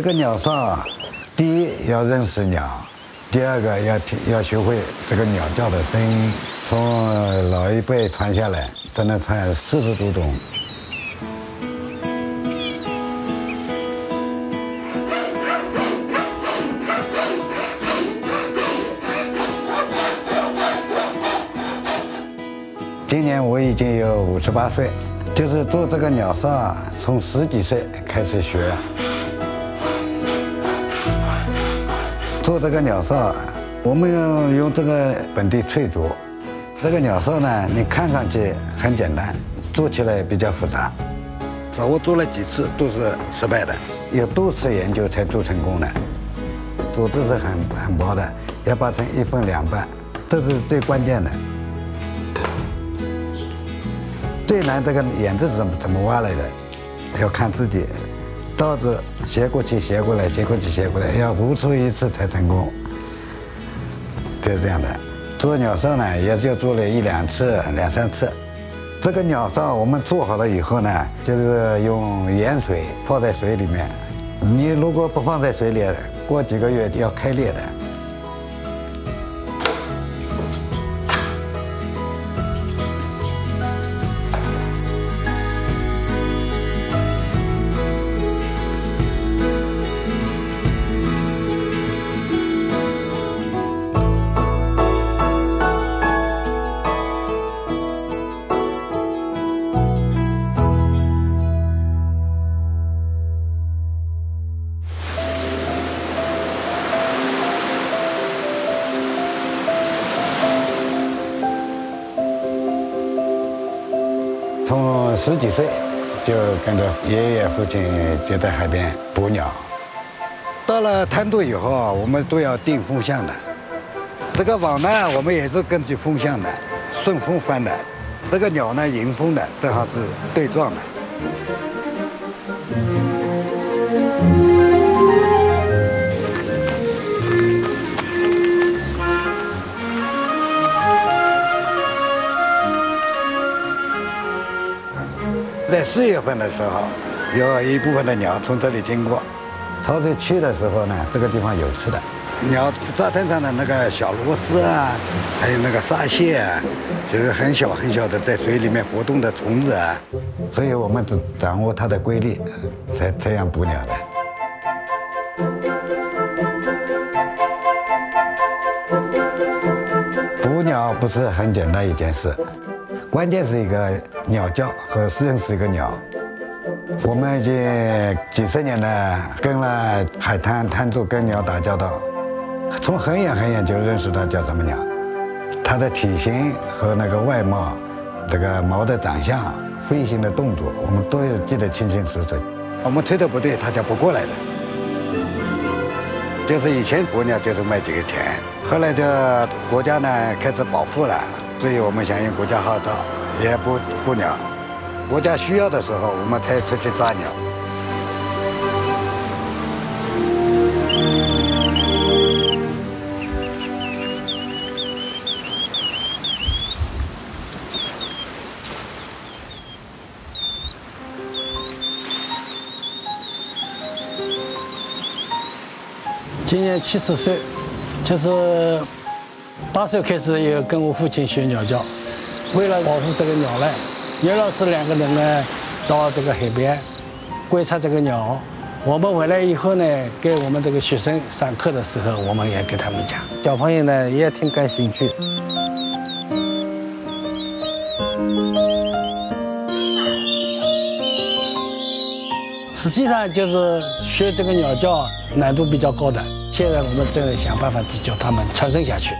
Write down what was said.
这个鸟哨，第一要认识鸟，第二个要听要学会这个鸟叫的声音，从老一辈传下来，都能传四十多种。今年我已经有五十八岁，就是做这个鸟哨啊，从十几岁开始学。做这个鸟哨，我们要用这个本地翠竹。这个鸟哨呢，你看上去很简单，做起来比较复杂。我做了几次都是失败的，有多次研究才做成功的。竹子是很很薄的，要把成一分两半，这是最关键的。最难这个眼子怎么怎么挖来的，要看自己，刀子斜过去斜过来，斜过去斜过来，要无数一次才成功，就是这样的。做鸟哨呢，也就做了一两次、两三次。这个鸟哨我们做好了以后呢，就是用盐水泡在水里面。你如果不放在水里，过几个月要开裂的。十几岁就跟着爷爷、父亲就在海边捕鸟。到了滩涂以后啊，我们都要定风向的。这个网呢，我们也是根据风向的，顺风翻的。这个鸟呢，迎风的，正好是对撞的。在四月份的时候，有一部分的鸟从这里经过。潮水去的时候呢，这个地方有吃的。鸟沙滩上的那个小螺丝啊，还有那个沙蟹啊，就是很小很小的在水里面活动的虫子啊。所以我们掌握它的规律，才这样捕鸟的。捕鸟不是很简单一件事。关键是一个鸟叫和认识一个鸟。我们已经几十年了，跟了海滩滩主跟鸟打交道，从很远很远就认识它叫什么鸟，它的体型和那个外貌，这个毛的长相、飞行的动作，我们都有记得清清楚楚。我们推的不对，它就不过来了。就是以前捕鸟就是卖几个钱，后来这国家呢开始保护了。所以我们响应国家号召，也不捕鸟。国家需要的时候，我们才出去抓鸟。今年七十岁，就是。八岁开始也跟我父亲学鸟叫，为了保护这个鸟类，叶老师两个人呢，到这个海边观察这个鸟。我们回来以后呢，给我们这个学生上课的时候，我们也给他们讲。小朋友呢也挺感兴趣。实际上就是学这个鸟叫难度比较高的，现在我们正在想办法叫他们传承下去。